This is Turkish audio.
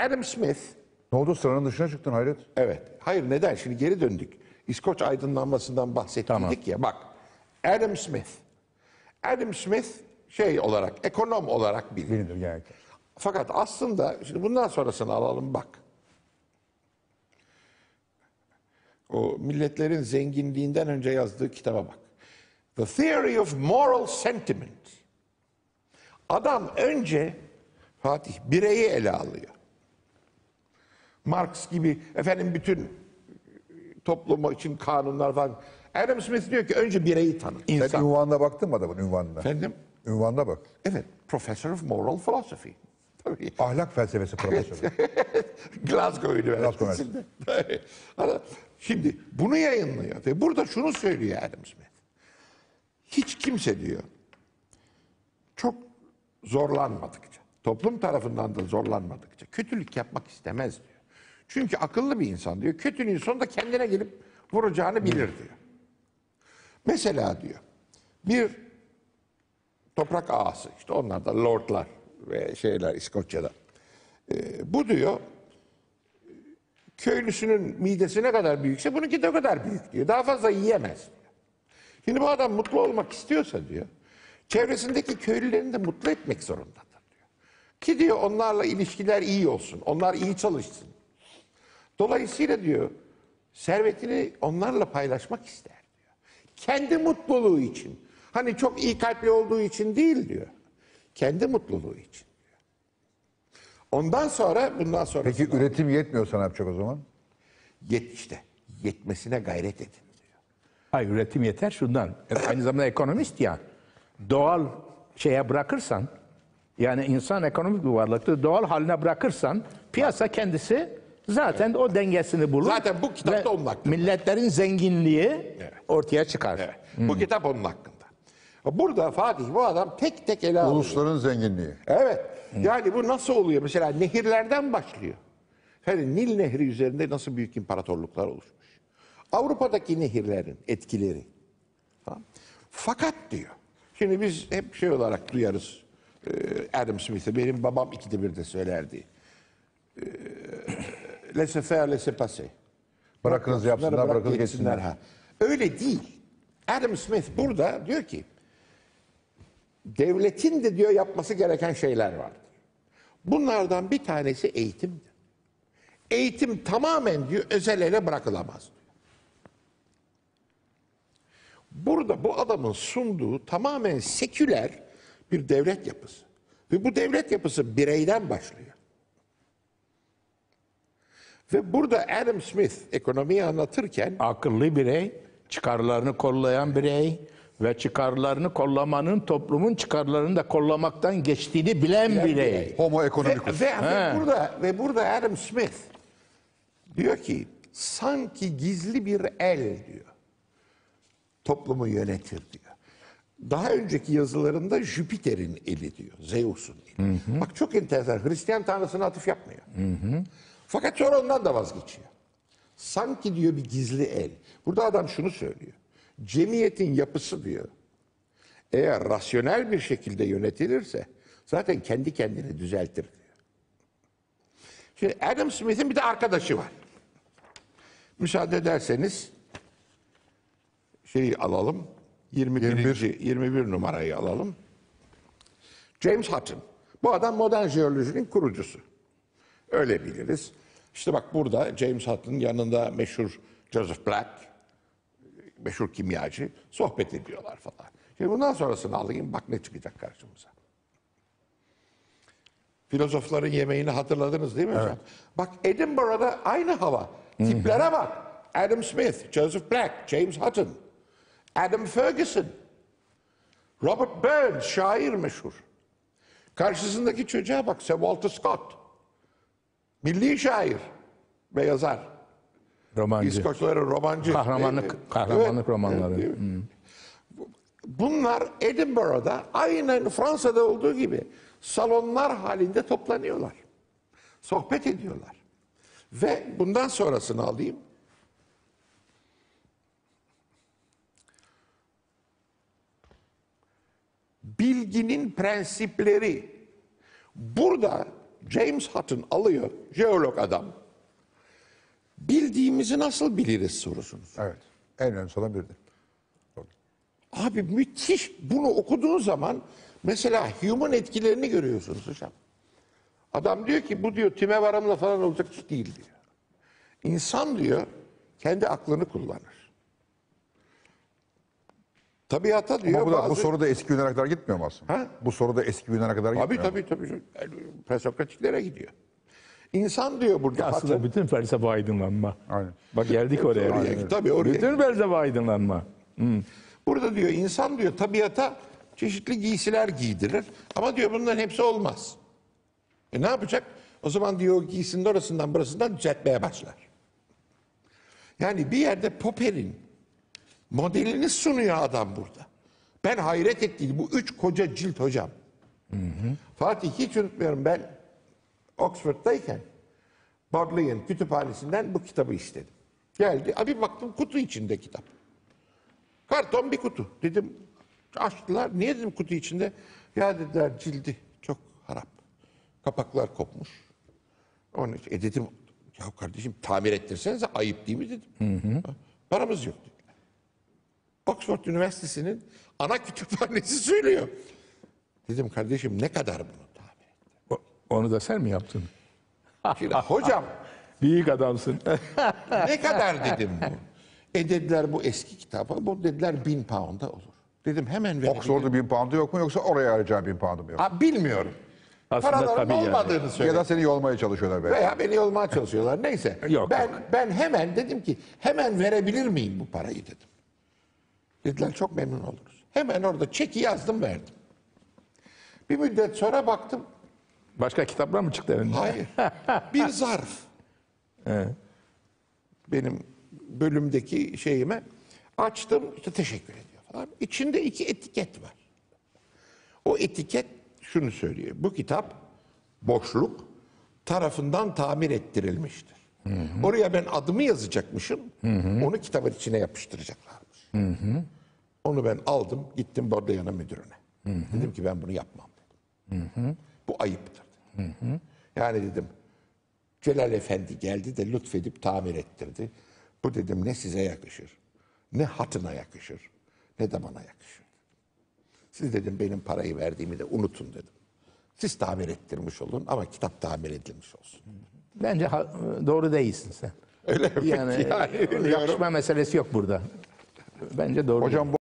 Adam Smith Ne oldu sıranın dışına çıktın hayret. Evet. Hayır neden? Şimdi geri döndük. İskoç aydınlanmasından bahsettik Tamam. ya. Bak. Adam Smith. Adam Smith şey olarak, ekonom olarak bilinir. Bilinir genellikle. Fakat aslında şimdi bundan sonrasını alalım bak. O milletlerin zenginliğinden önce yazdığı kitaba bak. The Theory of Moral Sentiment. Adam önce Fatih bireyi ele alıyor. Marx gibi efendim bütün toplumu için kanunlar falan. Adam Smith diyor ki önce bireyi tanı. Sen İnsan. ünvanına baktın mı adamın ünvanına? Efendim? Ünvanına bak. Evet. Professor of Moral Philosophy. Tabii. Ahlak felsefesi profesörü. Glasgow Üniversitesi'nde. Şimdi bunu yayınlıyor ve burada şunu söylüyor Adam Smith. Hiç kimse diyor çok zorlanmadıkça, toplum tarafından da zorlanmadıkça kötülük yapmak istemez diyor. Çünkü akıllı bir insan diyor, kötülüğün sonunda kendine gelip vuracağını bilir diyor. Mesela diyor, bir toprak ağası, işte onlar da lordlar ve şeyler İskoçya'da. Ee, bu diyor, köylüsünün midesi ne kadar büyükse bununki de o kadar büyük diyor. Daha fazla yiyemez diyor. Şimdi bu adam mutlu olmak istiyorsa diyor, çevresindeki köylülerini de mutlu etmek zorundadır diyor. Ki diyor onlarla ilişkiler iyi olsun, onlar iyi çalışsın. Dolayısıyla diyor, servetini onlarla paylaşmak ister diyor. Kendi mutluluğu için. Hani çok iyi kalpli olduğu için değil diyor. Kendi mutluluğu için diyor. Ondan sonra bundan sonra Peki üretim yetmiyorsa ne yapacak o zaman? yet işte yetmesine gayret edin diyor. Hayır üretim yeter şundan. Aynı zamanda ekonomist ya. Doğal şeye bırakırsan yani insan ekonomik bir varlıktır. Doğal haline bırakırsan piyasa kendisi zaten o dengesini bulur. Zaten bu kitapta onun hakkında. Milletlerin zenginliği ortaya çıkar. Evet. Bu kitap onun hakkında. Burada Fatih bu adam tek tek ele alıyor. Ulusların zenginliği. Evet. Yani bu nasıl oluyor? Mesela nehirlerden başlıyor. Yani Nil Nehri üzerinde nasıl büyük imparatorluklar oluşmuş. Avrupa'daki nehirlerin etkileri. Tamam. Fakat diyor. Şimdi biz hep şey olarak duyarız. e, Adam Smith'i. Benim babam ikide bir de söylerdi. Laissez faire, laissez passer. Bırakınız yapsınlar, Bırak bırakınız geçsinler, geçsinler. Ha. Öyle değil. Adam Smith burada diyor ki devletin de diyor yapması gereken şeyler vardır. Bunlardan bir tanesi eğitimdir. Eğitim tamamen diyor özel ele bırakılamaz diyor. Burada bu adamın sunduğu tamamen seküler bir devlet yapısı. Ve bu devlet yapısı bireyden başlıyor. Ve burada Adam Smith ekonomiyi anlatırken Akıllı birey, çıkarlarını kollayan birey ve çıkarlarını kollamanın toplumun çıkarlarını da kollamaktan geçtiğini bilen birey. Homo Ve, economicus. ve, ve burada ve burada Adam Smith diyor ki sanki gizli bir el diyor. Toplumu yönetir diyor. Daha önceki yazılarında Jüpiter'in eli diyor. Zeus'un eli. Bak çok enteresan. Hristiyan tanrısına atıf yapmıyor. Fakat sonra ondan da vazgeçiyor. Sanki diyor bir gizli el. Burada adam şunu söylüyor. Cemiyetin yapısı diyor. Eğer rasyonel bir şekilde yönetilirse zaten kendi kendini düzeltir diyor. Şimdi Adam Smith'in bir de arkadaşı var. Müsaade ederseniz şeyi alalım. 21. 21 numarayı alalım. James Hutton. Bu adam modern jeolojinin kurucusu. Öyle biliriz. İşte bak burada James Hutton yanında meşhur Joseph Black, meşhur kimyacı sohbet ediyorlar falan. Şimdi bundan sonrasını alayım bak ne çıkacak karşımıza. Filozofların yemeğini hatırladınız değil mi hocam? Bak Edinburgh'da aynı hava. Tiplere bak. Adam Smith, Joseph Black, James Hutton, Adam Ferguson, Robert Burns, şair meşhur. Karşısındaki çocuğa bak, Sir Walter Scott. Milli şair ve yazar. Romancı. İskoçların romancı. Kahramanlık- kahramanlık romanları. değil mi? Bunlar Edinburgh'da aynen Fransa'da olduğu gibi salonlar halinde toplanıyorlar. Sohbet ediyorlar. Ve bundan sonrasını alayım. Bilginin prensipleri. Burada James Hutton alıyor, jeolog adam. Bildiğimizi nasıl biliriz sorusunuz. Evet. En önemlisi olan biridir. Abi müthiş. Bunu okuduğun zaman mesela human etkilerini görüyorsunuz hocam. Adam diyor ki bu diyor time varamla falan olacak iş değil diyor. İnsan diyor kendi aklını kullanır. Tabiata diyor Ama bu, da, bu bazı... soru da eski günlere kadar gitmiyor mu aslında? Ha? Bu soru da eski günlere kadar Tabii gitmiyor. tabii tabii. Presokratiklere gidiyor. İnsan diyor burada Aslında bütün felsefe aydınlanma. Aynen. Bak geldik oraya. Oraya, tabii oraya. Bütün felsefe aydınlanma. Burada diyor insan diyor tabiata çeşitli giysiler giydirir ama diyor bunların hepsi olmaz. E ne yapacak? O zaman diyor giysinin orasından burasından düzeltmeye başlar. Yani bir yerde Popper'in modelini sunuyor adam burada. Ben hayret ettiydim. Bu üç koca cilt hocam. Fatih hiç unutmuyorum ben Oxford'dayken Bodleian kütüphanesinden bu kitabı istedim. Geldi. Abi baktım kutu içinde kitap. Karton bir kutu. Dedim açtılar. Niye dedim kutu içinde? Ya dediler cildi çok harap. Kapaklar kopmuş. Onun için, e dedim ya kardeşim tamir ettirsenize ayıp değil mi dedim. Paramız yok dediler. Oxford Üniversitesi'nin ana kütüphanesi söylüyor. Dedim kardeşim ne kadar bunu tamir et? O- Onu da sen mi yaptın? Şimdi hocam Büyük adamsın. ne kadar dedim bu. E dediler bu eski kitaba. Bu dediler bin pound'a olur. Dedim hemen verebilirim. Oxford'da bin poundu yok mu yoksa oraya arayacağı bin poundu mu yok? Ha, bilmiyorum. Aslında Paraların tabii yani. olmadığını Ya da seni yolmaya çalışıyorlar belki. Veya beni yolmaya çalışıyorlar. Neyse. Yok, ben yok. ben hemen dedim ki hemen verebilir miyim bu parayı dedim. Dediler çok memnun oluruz. Hemen orada çeki yazdım verdim. Bir müddet sonra baktım. Başka kitaplar mı çıktı önüne? Hayır. bir zarf. Benim bölümdeki şeyime açtım. işte teşekkür ediyor falan. İçinde iki etiket var. O etiket şunu söylüyor. Bu kitap boşluk tarafından tamir ettirilmiştir. Oraya ben adımı yazacakmışım. Onu kitabın içine yapıştıracaklarmış. Onu ben aldım gittim Bodleian'a müdürüne. Dedim ki ben bunu yapmam dedim. Bu ayıptır. dedim. Yani dedim Celal Efendi geldi de lütfedip tamir ettirdi. Bu dedim ne size yakışır, ne hatına yakışır, ne de bana yakışır. Siz dedim benim parayı verdiğimi de unutun dedim. Siz tamir ettirmiş olun ama kitap tamir edilmiş olsun. Bence doğru değilsin sen. Öyle? Yani, Yani bilmiyorum. yakışma meselesi yok burada. Bence doğru. Hocam bu